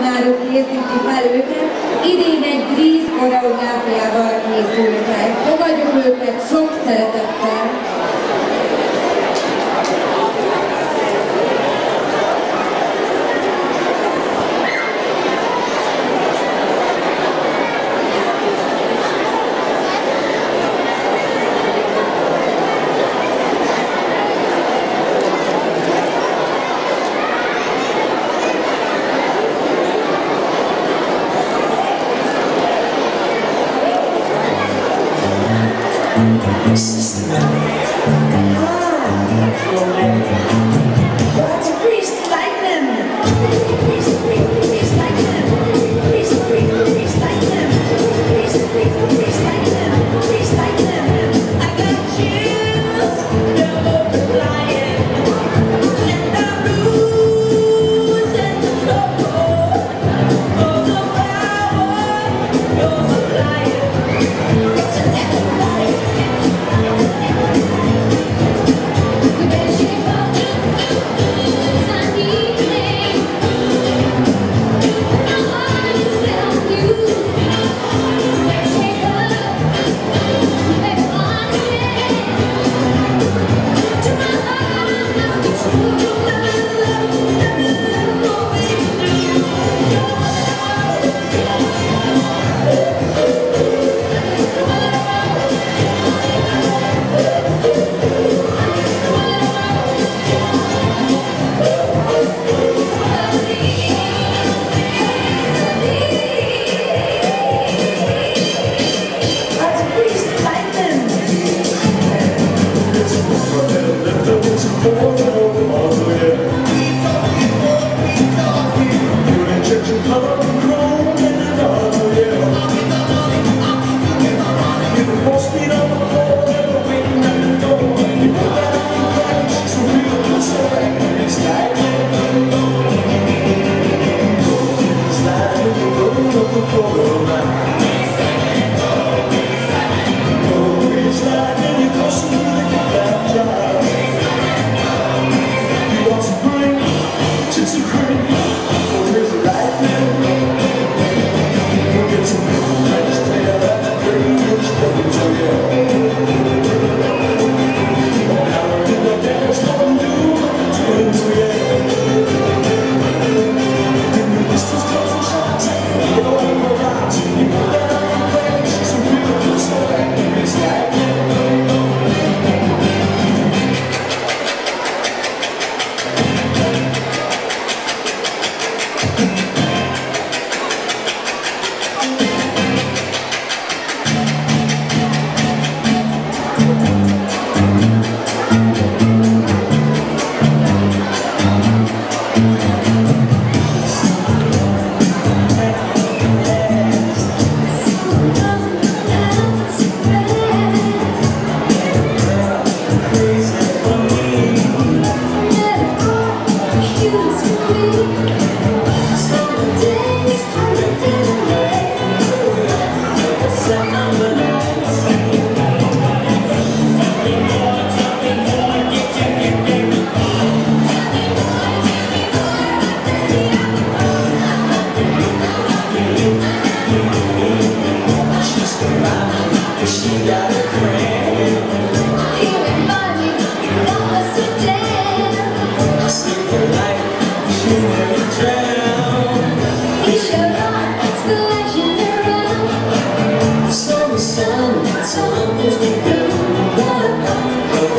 tanárok készítik fel őket, idén egy gríz koreográfiával készültek. Fogadjuk őket Sister,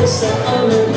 It's